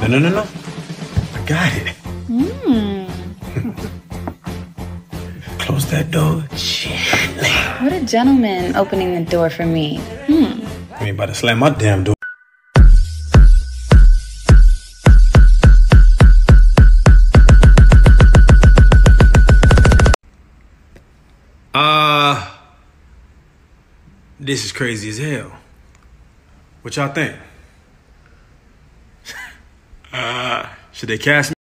No, no, no, no. I got it. Hmm. Close that door gently. What a gentleman opening the door for me. Hmm. I ain't about to slam my damn door. Uh, this is crazy as hell. What y'all think? Uh, should they cast me?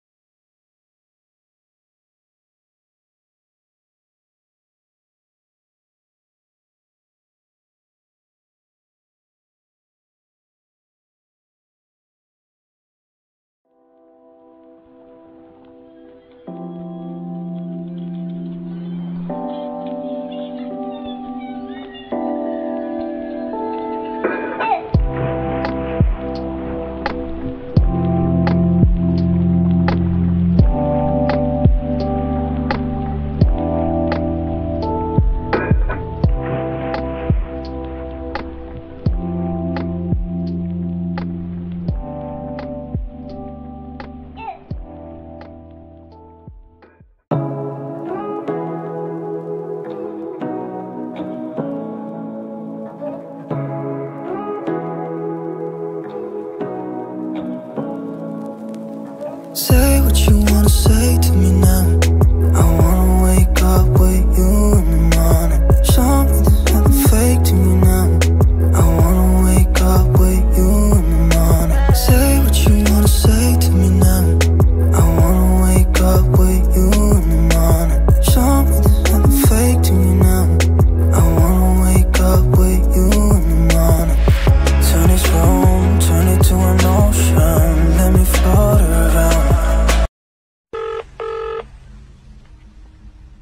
Say what you wanna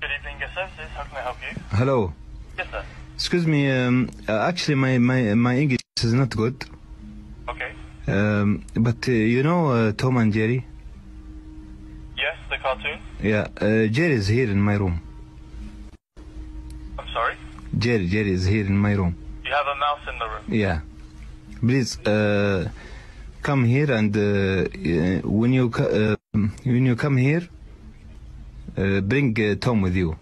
Good evening, guest services. How can I help you? Hello. Yes, sir. Excuse me. Um, uh, actually, my, my my English is not good. Okay. Um, but uh, you know uh, Tom and Jerry. Yes, the cartoon. Yeah, uh, Jerry is here in my room. I'm sorry. Jerry, Jerry is here in my room. You have a mouse in the room. Yeah. Please uh, come here and uh, when you uh, when you come here, bring uh, Tom with you.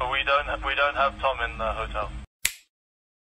We don't we don't have Tom in the hotel.